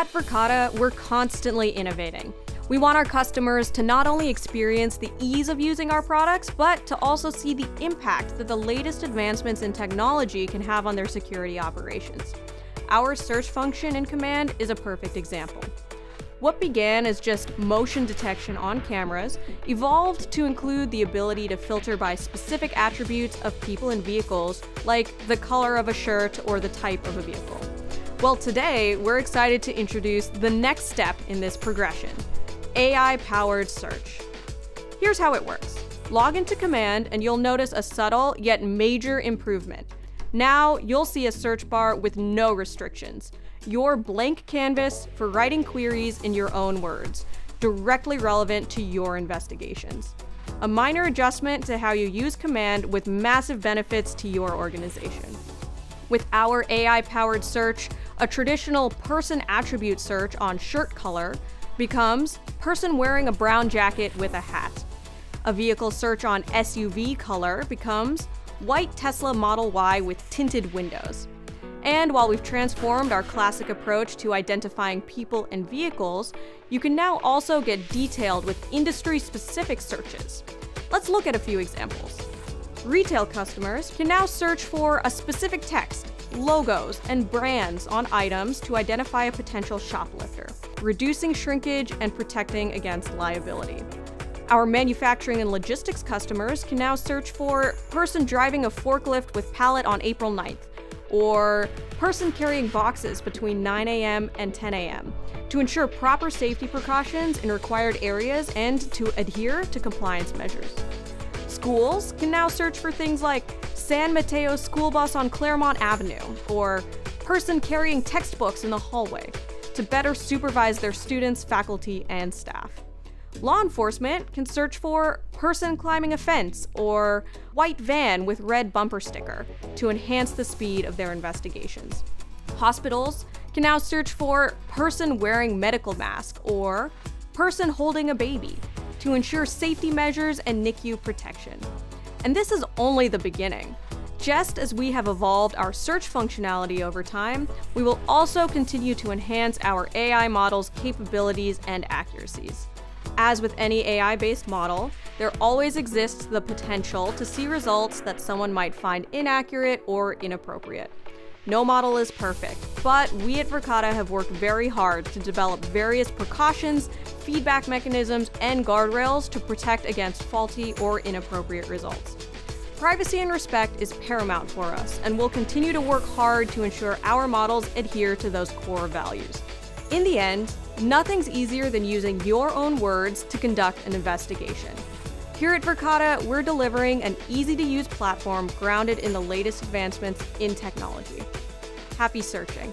At Verkada, we're constantly innovating. We want our customers to not only experience the ease of using our products, but to also see the impact that the latest advancements in technology can have on their security operations. Our search function in Command is a perfect example. What began as just motion detection on cameras evolved to include the ability to filter by specific attributes of people and vehicles, like the color of a shirt or the type of a vehicle. Well, today we're excited to introduce the next step in this progression AI powered search. Here's how it works log into Command, and you'll notice a subtle yet major improvement. Now you'll see a search bar with no restrictions your blank canvas for writing queries in your own words, directly relevant to your investigations. A minor adjustment to how you use command with massive benefits to your organization. With our AI powered search, a traditional person attribute search on shirt color becomes person wearing a brown jacket with a hat. A vehicle search on SUV color becomes white Tesla Model Y with tinted windows. And while we've transformed our classic approach to identifying people and vehicles, you can now also get detailed with industry specific searches. Let's look at a few examples. Retail customers can now search for a specific text, logos, and brands on items to identify a potential shoplifter, reducing shrinkage and protecting against liability. Our manufacturing and logistics customers can now search for person driving a forklift with pallet on April 9th, or person carrying boxes between 9 a.m. and 10 a.m. to ensure proper safety precautions in required areas and to adhere to compliance measures. Schools can now search for things like San Mateo school bus on Claremont Avenue or person carrying textbooks in the hallway to better supervise their students, faculty, and staff. Law enforcement can search for person climbing a fence or white van with red bumper sticker to enhance the speed of their investigations. Hospitals can now search for person wearing medical mask or person holding a baby to ensure safety measures and NICU protection. And this is only the beginning. Just as we have evolved our search functionality over time, we will also continue to enhance our AI models' capabilities and accuracies. As with any AI based model, there always exists the potential to see results that someone might find inaccurate or inappropriate. No model is perfect, but we at Verkada have worked very hard to develop various precautions, feedback mechanisms, and guardrails to protect against faulty or inappropriate results. Privacy and respect is paramount for us, and we'll continue to work hard to ensure our models adhere to those core values. In the end, nothing's easier than using your own words to conduct an investigation. Here at Verkada, we're delivering an easy to use platform grounded in the latest advancements in technology. Happy searching.